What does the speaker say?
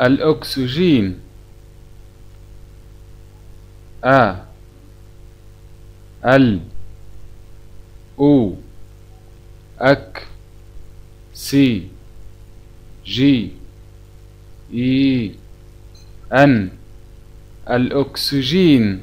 الأكسجين. أ ال. أو. أك. سي جي إي. أن. الأكسجين.